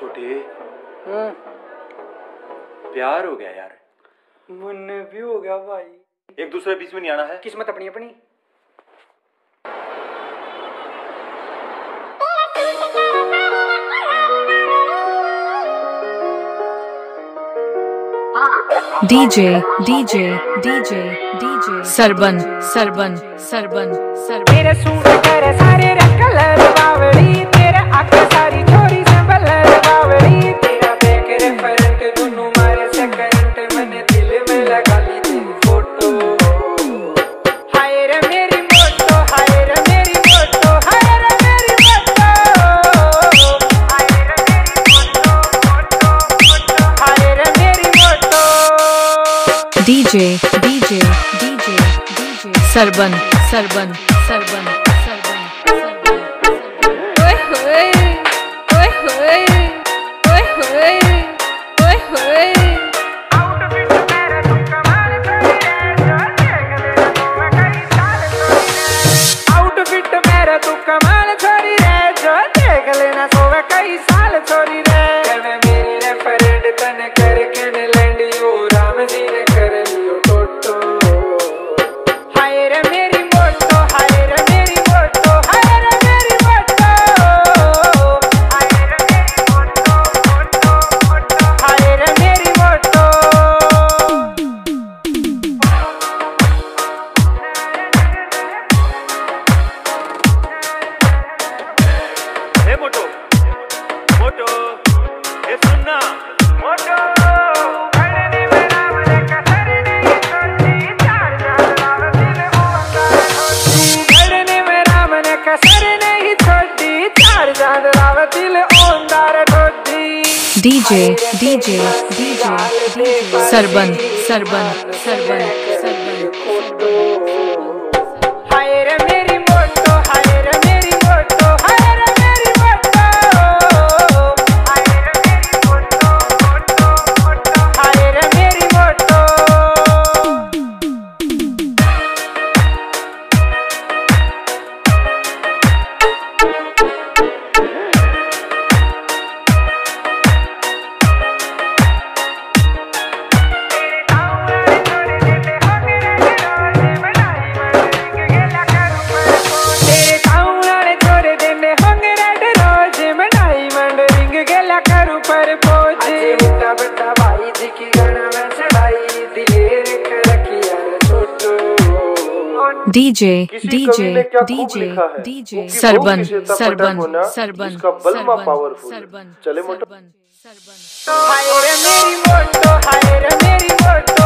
छोटे। हम्म प्यार हो गया यार। मन भी हो गया भाई। एक दूसरे बीच में नहीं आना है। किस्मत अपनी अपनी। DJ, DJ, DJ, DJ, Sarban, Sarban, Sarban, Sarban. मेरे सूट करे सारे रे कलर बावड़ी। Oi, oi, oi, oi, oi. Outfit मेरा तू कमाल DJ, DJ, DJ, DJ, Sarban, Sarban, Sarban, Sarban. बेटा बेटा भाई जी की गाना में चढ़ाई दिलेर कर रखी यार छोटो DJ, किसी DJ, कवि ने क्या खूब DJ, लिखा? DJ, क्योंकि Sarban, वो किसी Sarban, तपटक होना, Sarban, जिसका बलमा Sarban, powerful। Sarban, चले मोटो। Sarban. हाय रे मेरी मोटो हाय रे मेरी मोटो